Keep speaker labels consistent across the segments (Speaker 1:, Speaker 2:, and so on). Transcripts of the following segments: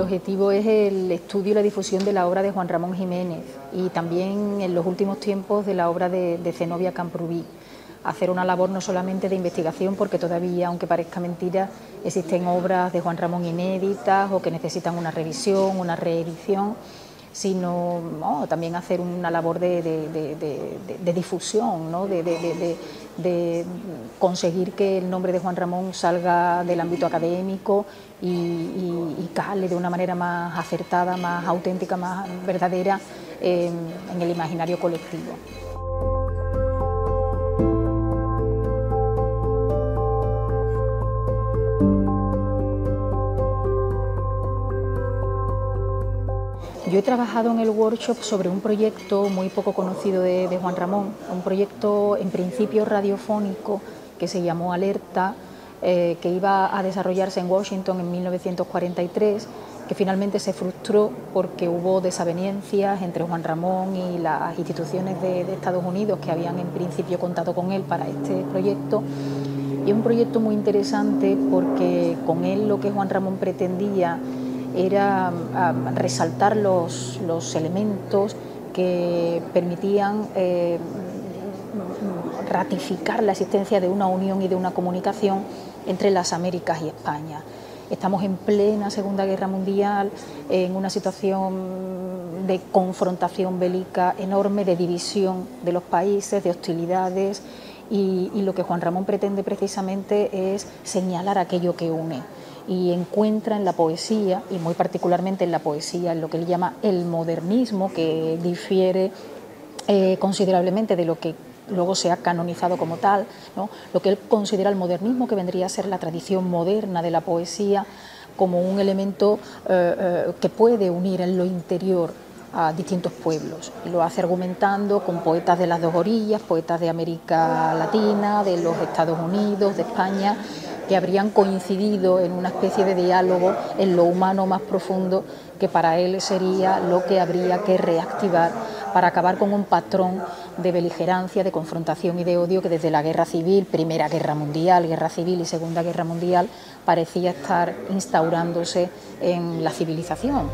Speaker 1: objetivo es el estudio y la difusión de la obra de Juan Ramón Jiménez y también en los últimos tiempos de la obra de, Zenobia Camprubí. Hacer una labor no solamente de investigación, porque todavía, aunque parezca mentira, existen obras de Juan Ramón inéditas o que necesitan una revisión, una reedición, sino también hacer una labor de, difusión, de, conseguir que el nombre de Juan Ramón salga del ámbito académico y, cale de una manera más acertada, más auténtica, más verdadera en el imaginario colectivo. Yo he trabajado en el workshop sobre un proyecto muy poco conocido de, Juan Ramón, un proyecto en principio radiofónico que se llamó Alerta, eh, que iba a desarrollarse en Washington en 1943, que finalmente se frustró porque hubo desavenencias entre Juan Ramón y las instituciones de, Estados Unidos que habían en principio contado con él para este proyecto. Y es un proyecto muy interesante porque con él lo que Juan Ramón pretendía era resaltar los, elementos que permitían eh, ratificar la existencia de una unión y de una comunicación entre las Américas y España. Estamos en plena Segunda Guerra Mundial, en una situación de confrontación bélica enorme, de división de los países, de hostilidades, y lo que Juan Ramón pretende precisamente es señalar aquello que une y encuentra en la poesía, y muy particularmente en la poesía, en lo que él llama el modernismo, que difiere eh, considerablemente de lo que luego se ha canonizado como tal, lo que él considera el modernismo, que vendría a ser la tradición moderna de la poesía, como un elemento eh, eh, que puede unir en lo interior a distintos pueblos. Lo hace argumentando con poetas de las dos orillas, poetas de América Latina, de los Estados Unidos, de España, que habrían coincidido en una especie de diálogo en lo humano más profundo que para él sería lo que habría que reactivar para acabar con un patrón de beligerancia, de confrontación y de odio que desde la guerra civil, Primera Guerra Mundial, Guerra Civil y Segunda Guerra Mundial parecía estar instaurándose en la civilización.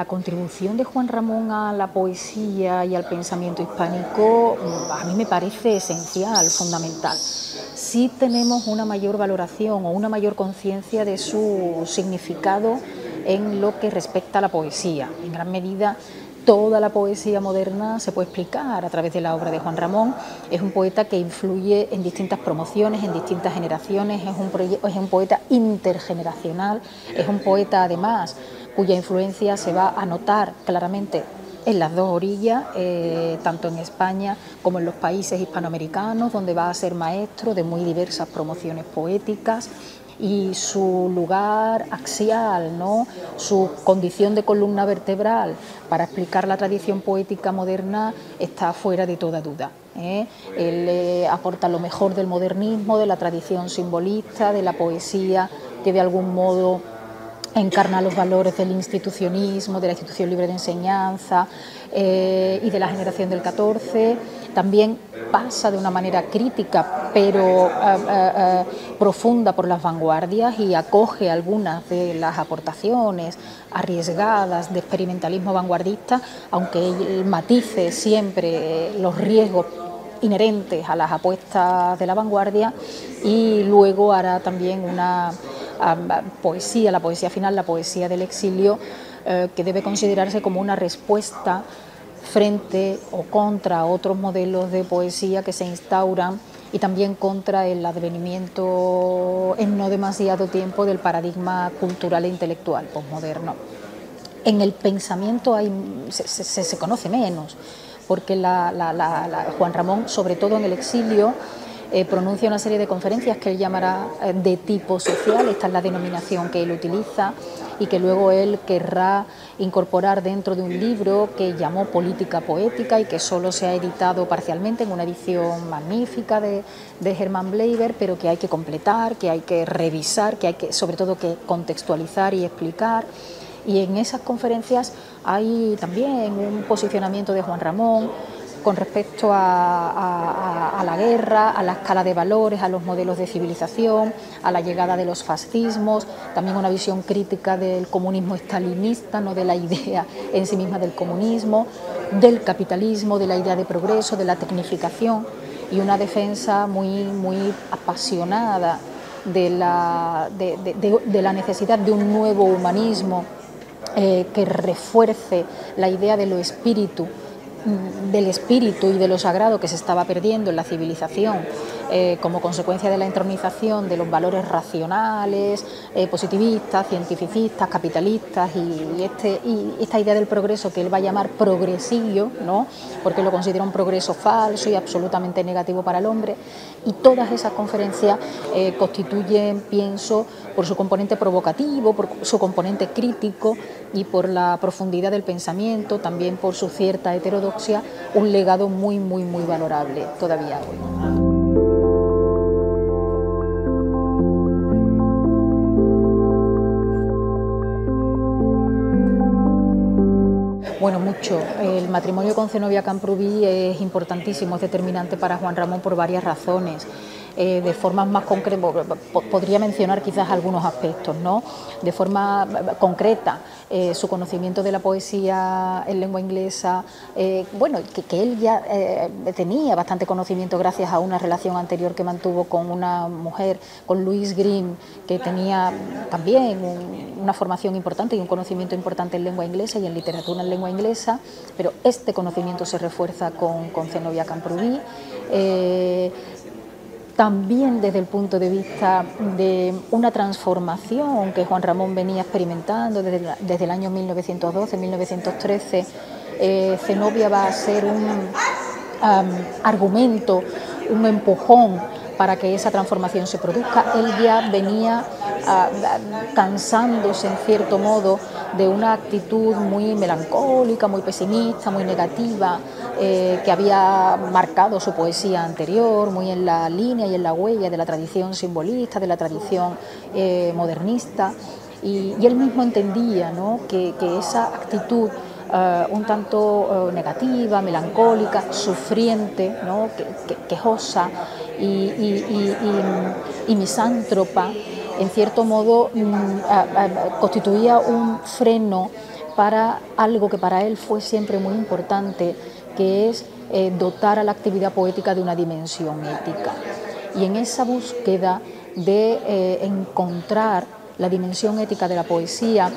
Speaker 1: La, contribución de Juan Ramón a la poesía y al pensamiento hispánico mm, a mí me parece esencial, fundamental. Si tenemos una mayor valoración o una mayor conciencia de su significado en lo que respecta a la poesía. En gran medida toda la poesía moderna se puede explicar a través de la obra de Juan Ramón. Es un poeta que influye en distintas promociones, en distintas generaciones, es un, es un poeta intergeneracional, es un poeta además cuya influencia se va a notar claramente en las dos orillas, eh, tanto en España como en los países hispanoamericanos, donde va a ser maestro de muy diversas promociones poéticas y su lugar axial, ¿no? su condición de columna vertebral para explicar la tradición poética moderna está fuera de toda duda. ¿eh? Él eh, aporta lo mejor del modernismo, de la tradición simbolista, de la poesía que de algún modo encarna los valores del institucionismo, de la institución libre de enseñanza eh, y de la generación del 14. También pasa de una manera crítica, pero eh, eh, profunda por las vanguardias y acoge algunas de las aportaciones arriesgadas de experimentalismo vanguardista, aunque matice siempre los riesgos inherentes a las apuestas de la vanguardia y luego hará también una poesía, la poesía final, la poesía del exilio, eh, que debe considerarse como una respuesta frente o contra otros modelos de poesía que se instauran y también contra el advenimiento en no demasiado tiempo del paradigma cultural e intelectual posmoderno. En el pensamiento hay, se, conoce menos, porque Juan Ramón, sobre todo en el exilio, eh, pronuncia una serie de conferencias que él llamará eh, de tipo social, esta es la denominación que él utiliza y que luego él querrá incorporar dentro de un libro que llamó Política Poética y que solo se ha editado parcialmente en una edición magnífica de, de Bleiber, pero que hay que completar, que hay que revisar, que hay que sobre todo que contextualizar y explicar. Y en esas conferencias hay también un posicionamiento de Juan Ramón, con respecto a, la guerra, a la escala de valores, a los modelos de civilización, a la llegada de los fascismos, también una visión crítica del comunismo estalinista, no de la idea en sí misma del comunismo, del capitalismo, de la idea de progreso, de la tecnificación y una defensa muy, muy apasionada de la, de, la necesidad de un nuevo humanismo eh, que refuerce la idea de lo espíritu del espíritu y de lo sagrado que se estaba perdiendo en la civilización eh, como consecuencia de la entronización de los valores racionales, eh, positivistas, cientificistas, capitalistas y, este, y esta idea del progreso que él va a llamar progresillo, ¿no? porque lo considera un progreso falso y absolutamente negativo para el hombre. Y todas esas conferencias eh, constituyen, pienso, por su componente provocativo, por su componente crítico y por la profundidad del pensamiento, también por su cierta heterodoxia, un legado muy, muy, muy valorable todavía hoy. Bueno, mucho. El matrimonio con Zenobia Camprubí es importantísimo, es determinante para Juan Ramón por varias razones. Eh, de forma más concreta, podría mencionar quizás algunos aspectos, ¿no? De forma concreta, eh, su conocimiento de la poesía en lengua inglesa, eh, bueno, que, él ya tenía bastante conocimiento gracias a una relación anterior que mantuvo con una mujer, con Louise Green, que tenía también una formación importante y un conocimiento importante en lengua inglesa y en literatura en lengua inglesa, pero este conocimiento se refuerza con, con Zenobia Camprubí también desde el punto de vista de una transformación que Juan Ramón venía experimentando desde, el año 1912-1913. Eh, Zenobia va a ser un argumento, un empujón para que esa transformación se produzca. Él ya venía ah, cansándose en cierto modo de una actitud muy melancólica, muy pesimista, muy negativa, eh, que había marcado su poesía anterior, muy en la línea y en la huella de la tradición simbolista, de la tradición eh, modernista. Y, él mismo entendía que, esa actitud eh, un tanto negativa, melancólica, sufriente, quejosa y, y misántropa, en cierto modo mm, constituía un freno para algo que para él fue siempre muy importante, que es eh, dotar a la actividad poética de una dimensión ética. Y en esa búsqueda de eh, encontrar la dimensión ética de la poesía,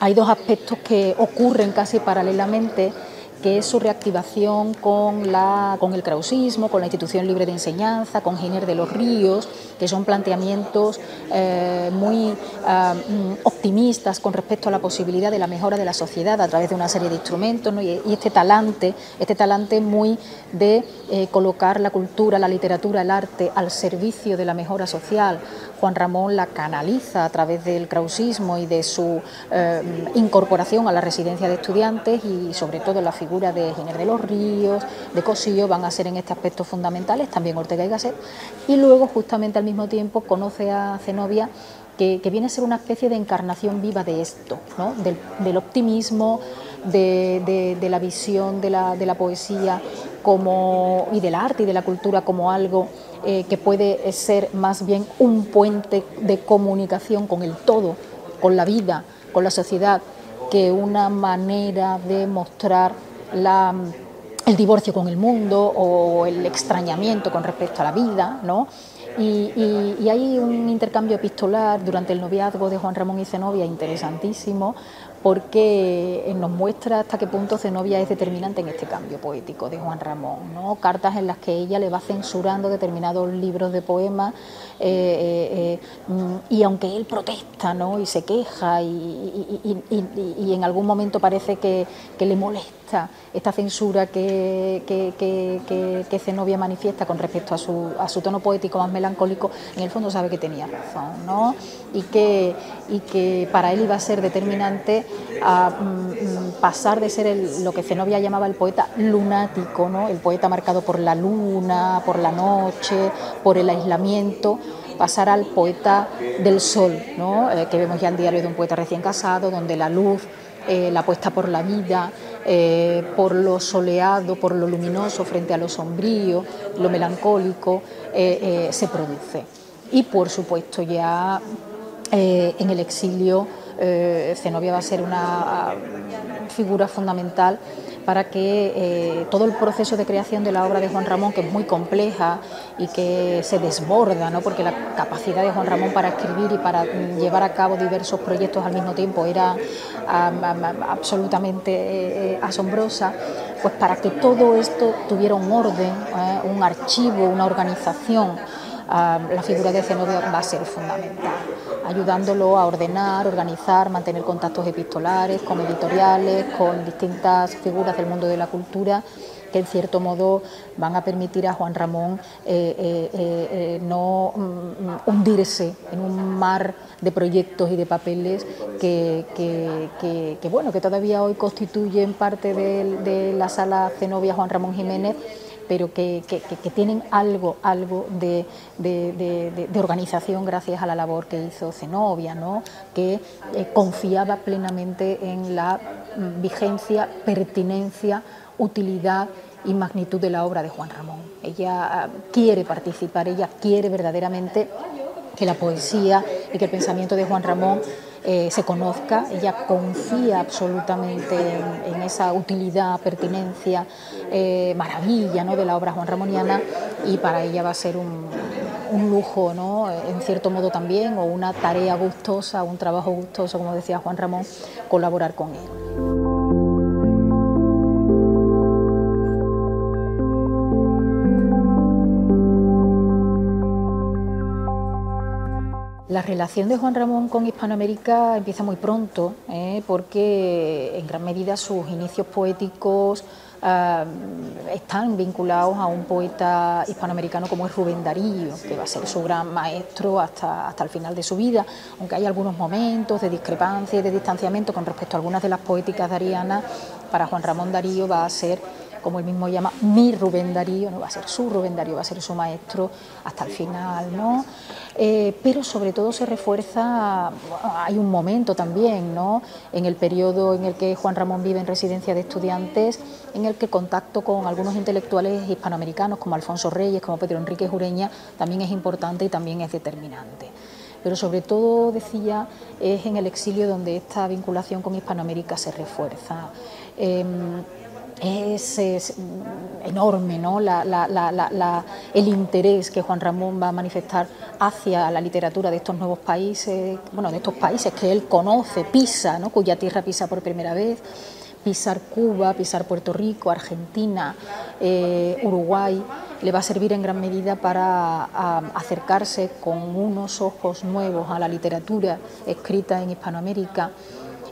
Speaker 1: hay dos aspectos que ocurren casi paralelamente que es su reactivación con, la, con el krausismo, con la institución libre de enseñanza, con Giner de los Ríos, que son planteamientos eh, muy ah, mm, optimistas con respecto a la posibilidad de la mejora de la sociedad a través de una serie de instrumentos y, este talante, este talante muy de eh, colocar la cultura, la literatura, el arte al servicio de la mejora social. Juan Ramón la canaliza a través del krausismo y de su eh, incorporación a la residencia de estudiantes y sobre todo la figura de Giner de los Ríos, de Cosillo, van a ser en este aspecto fundamentales, también Ortega y Gasset, y luego justamente al mismo tiempo conoce a Zenobia que, viene a ser una especie de encarnación viva de esto, del, optimismo, de, la visión de la, poesía como, y del arte y de la cultura como algo eh, que puede ser más bien un puente de comunicación con el todo, con la vida, con la sociedad, que una manera de mostrar el divorcio con el mundo o el extrañamiento con respecto a la vida, ¿no? Y, hay un intercambio epistolar durante el noviazgo de Juan Ramón y Zenobia interesantísimo porque nos muestra hasta qué punto Zenobia es determinante en este cambio poético de Juan Ramón. ¿no? Cartas en las que ella le va censurando determinados libros de poemas eh, eh, eh, y aunque él protesta ¿no? y se queja y, en algún momento parece que, le molesta esta censura que, que, Zenobia manifiesta con respecto a su, a su, tono poético más melancólico, en el fondo sabe que tenía razón, ¿no? Y que, y que para él iba a ser determinante mm, mm, pasar de ser lo que Zenobia llamaba el poeta lunático, ¿no? El poeta marcado por la luna, por la noche, por el aislamiento, pasar al poeta del sol, ¿no? Eh, que vemos ya el diario de un poeta recién casado, donde la luz, eh, la apuesta por la vida, eh, por lo soleado, por lo luminoso frente a lo sombrío, lo melancólico, se produce. Y por supuesto ya en el exilio Zenobia va a ser una figura fundamental para que eh, todo el proceso de creación de la obra de Juan Ramón, que es muy compleja y que se desborda, ¿no? porque la capacidad de Juan Ramón para escribir y para llevar a cabo diversos proyectos al mismo tiempo era absolutamente eh, asombrosa, pues para que todo esto tuviera un orden, ¿eh? un archivo, una organización, la figura de Zenobia va a ser fundamental, ayudándolo a ordenar, organizar, mantener contactos epistolares con editoriales, con distintas figuras del mundo de la cultura que en cierto modo van a permitir a Juan Ramón eh, eh, eh, no mm, hundirse en un mar de proyectos y de papeles que, bueno que todavía hoy constituyen parte de, de la sala Zenobia Juan Ramón Jiménez pero que, tienen algo, algo de, organización gracias a la labor que hizo Zenobia, ¿no? que eh, confiaba plenamente en la mm, vigencia, pertinencia, utilidad y magnitud de la obra de Juan Ramón. Ella ah, quiere participar, ella quiere verdaderamente que la poesía y que el pensamiento de Juan Ramón eh, se conozca. Ella confía absolutamente en, esa utilidad, pertinencia, eh, maravilla ¿no? de la obra Juan Ramoniana y para ella va a ser un, un lujo, ¿no? en cierto modo también, o una tarea gustosa, un trabajo gustoso, como decía Juan Ramón, colaborar con él. La relación de Juan Ramón con Hispanoamérica empieza muy pronto, ¿eh? porque en gran medida sus inicios poéticos ah, están vinculados a un poeta hispanoamericano como es Rubén Darío, que va a ser su gran maestro hasta, hasta el final de su vida, aunque hay algunos momentos de discrepancia y de distanciamiento con respecto a algunas de las poéticas darianas, para Juan Ramón Darío va a ser como él mismo llama, mi Rubén Darío, no va a ser su Rubén Darío, va a ser su maestro hasta el final, ¿no? Eh, pero sobre todo se refuerza, hay un momento también, ¿no? En el periodo en el que Juan Ramón vive en residencia de estudiantes, en el que contacto con algunos intelectuales hispanoamericanos como Alfonso Reyes, como Pedro Enrique Jureña, también es importante y también es determinante pero sobre todo, decía, es en el exilio donde esta vinculación con Hispanoamérica se refuerza. Em, es, enorme ¿no? el interés que Juan Ramón va a manifestar hacia la literatura de estos nuevos países, bueno, de estos países que él conoce, pisa, ¿no? cuya tierra pisa por primera vez, pisar Cuba, pisar Puerto Rico, Argentina, eh, Uruguay, le va a servir en gran medida para acercarse con unos ojos nuevos a la literatura escrita en Hispanoamérica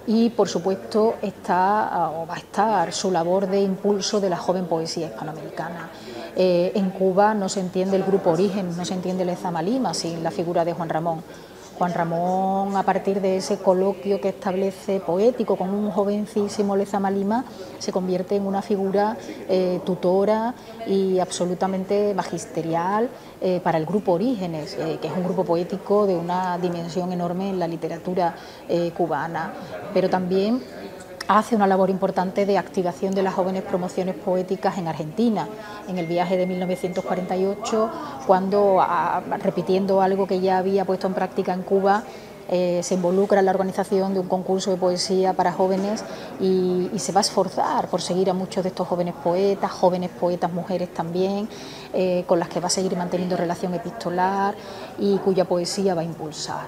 Speaker 1: y por supuesto está o va a estar su labor de impulso de la joven poesía hispanoamericana. Eh, en Cuba no se entiende el grupo Origen, no se entiende el Ezamalima sin la figura de Juan Ramón. Juan Ramón, a partir de ese coloquio que establece poético con un jovencísimo Lezama Lima, se convierte en una figura eh, tutora y absolutamente magisterial eh, para el grupo Orígenes, eh, que es un grupo poético de una dimensión enorme en la literatura cubana, pero también hace una labor importante de activación de las jóvenes promociones poéticas en Argentina, en el viaje de 1948, cuando, repitiendo algo que ya había puesto en práctica en Cuba, eh, se involucra en la organización de un concurso de poesía para jóvenes y, se va a esforzar por seguir a muchos de estos jóvenes poetas, jóvenes poetas mujeres también, eh, con las que va a seguir manteniendo relación epistolar y cuya poesía va a impulsar.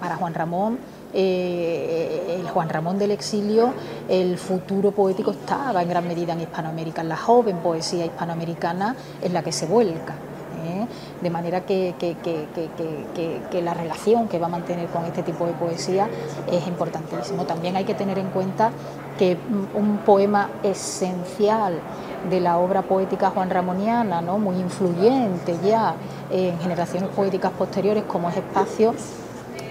Speaker 1: para Juan Ramón, eh, el Juan Ramón del exilio, el futuro poético estaba en gran medida en Hispanoamérica, la joven poesía hispanoamericana es la que se vuelca. ¿eh? de manera que, la relación que va a mantener con este tipo de poesía es importantísimo. También hay que tener en cuenta que un poema esencial de la obra poética juan ramoniana, ¿no? muy influyente ya en generaciones poéticas posteriores como es Espacio,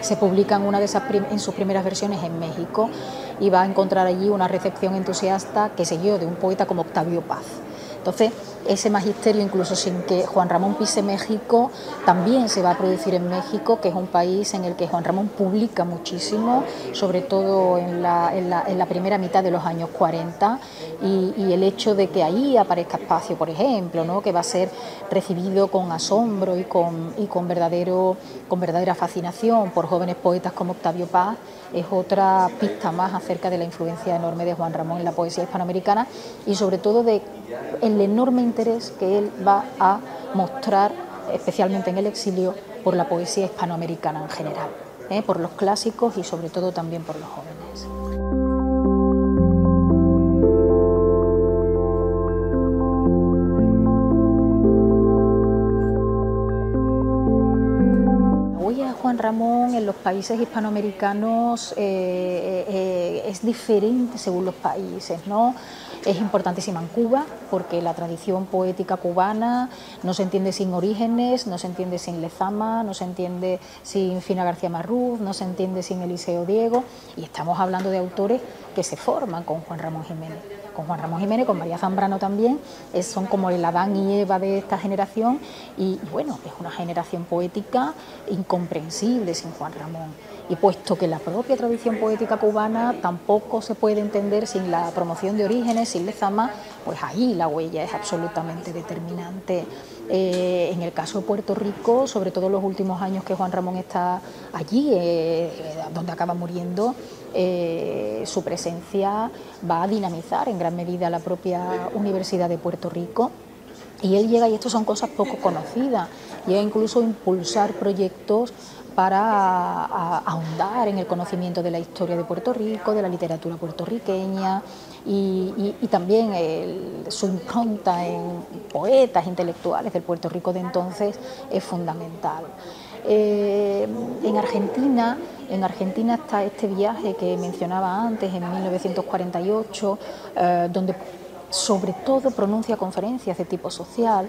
Speaker 1: se publica en, una de esas en sus primeras versiones en México y va a encontrar allí una recepción entusiasta que siguió de un poeta como Octavio Paz. Entonces, ese magisterio, incluso sin que Juan Ramón pise México, también se va a producir en México, que es un país en el que Juan Ramón publica muchísimo, sobre todo en la, en la, primera mitad de los años 40, y, el hecho de que ahí aparezca espacio, por ejemplo, ¿no? que va a ser recibido con asombro y con, y con, verdadero, con verdadera fascinación por jóvenes poetas como Octavio Paz, es otra pista más acerca de la influencia enorme de Juan Ramón en la poesía hispanoamericana y sobre todo de el enorme interés que él va a mostrar, especialmente en el exilio, por la poesía hispanoamericana en general, ¿eh? por los clásicos y sobre todo también por los jóvenes. Ramón en los países hispanoamericanos eh, eh, eh, es diferente según los países, ¿no? Es importantísima en Cuba porque la tradición poética cubana no se entiende sin Orígenes, no se entiende sin Lezama, no se entiende sin Fina García Marruz, no se entiende sin Eliseo Diego y estamos hablando de autores que se forman con Juan Ramón Jiménez con Juan Ramón Jiménez, con María Zambrano también, son como el Adán y Eva de esta generación y, bueno, es una generación poética incomprensible sin Juan Ramón. Y puesto que la propia tradición poética cubana tampoco se puede entender sin la promoción de orígenes, sin Lezama, pues ahí la huella es absolutamente determinante. Eh, en el caso de Puerto Rico, sobre todo en los últimos años que Juan Ramón está allí, eh, donde acaba muriendo, eh, su presencia va a dinamizar en gran medida la propia Universidad de Puerto Rico. Y él llega, y esto son cosas poco conocidas, llega incluso a impulsar proyectos para ahondar en el conocimiento de la historia de Puerto Rico, de la literatura puertorriqueña y, también su impronta en poetas intelectuales del Puerto Rico de entonces es fundamental. Eh, en Argentina, en Argentina está este viaje que mencionaba antes, en 1948, eh, donde sobre todo pronuncia conferencias de tipo social,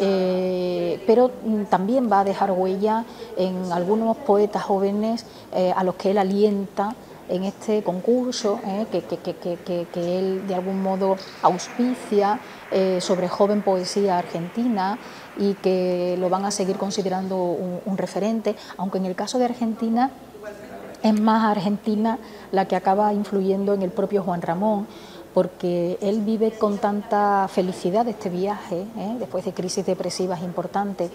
Speaker 1: eh, pero también va a dejar huella en algunos poetas jóvenes a los que él alienta en este concurso que, él de algún modo auspicia sobre joven poesía argentina y que lo van a seguir considerando un, referente, aunque en el caso de Argentina es más Argentina la que acaba influyendo en el propio Juan Ramón, porque él vive con tanta felicidad este viaje, ¿eh? después de crisis depresivas importantes,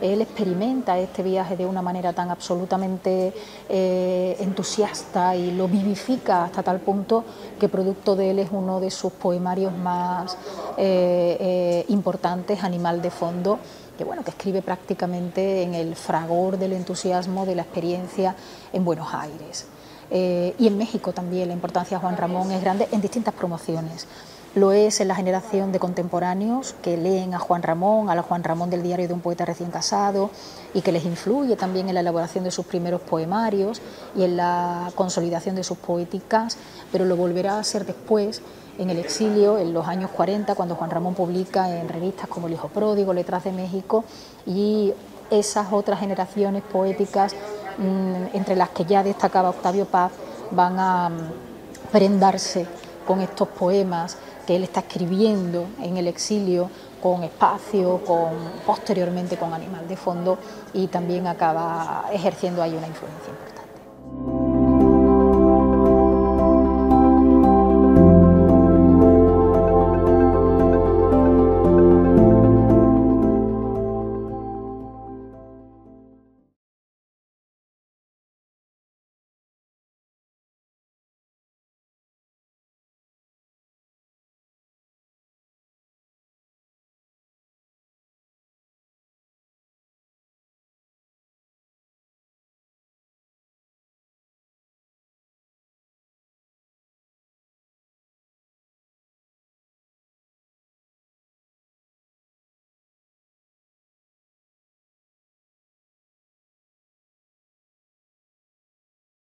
Speaker 1: él experimenta este viaje de una manera tan absolutamente eh, entusiasta y lo vivifica hasta tal punto que producto de él es uno de sus poemarios más eh, importantes, Animal de Fondo, que bueno, que escribe prácticamente en el fragor del entusiasmo de la experiencia en Buenos Aires. Eh, y en México también la importancia de Juan Ramón es grande en distintas promociones. Lo es en la generación de contemporáneos que leen a Juan Ramón, a la Juan Ramón del diario de un poeta recién casado y que les influye también en la elaboración de sus primeros poemarios y en la consolidación de sus poéticas, pero lo volverá a hacer después en el exilio, en los años 40, cuando Juan Ramón publica en revistas como El Hijo Pródigo, Letras de México y esas otras generaciones poéticas entre las que ya destacaba Octavio Paz, van a mm, prendarse con estos poemas que él está escribiendo en el exilio, con espacio, con, posteriormente con animal de fondo y también acaba ejerciendo ahí una influencia importante.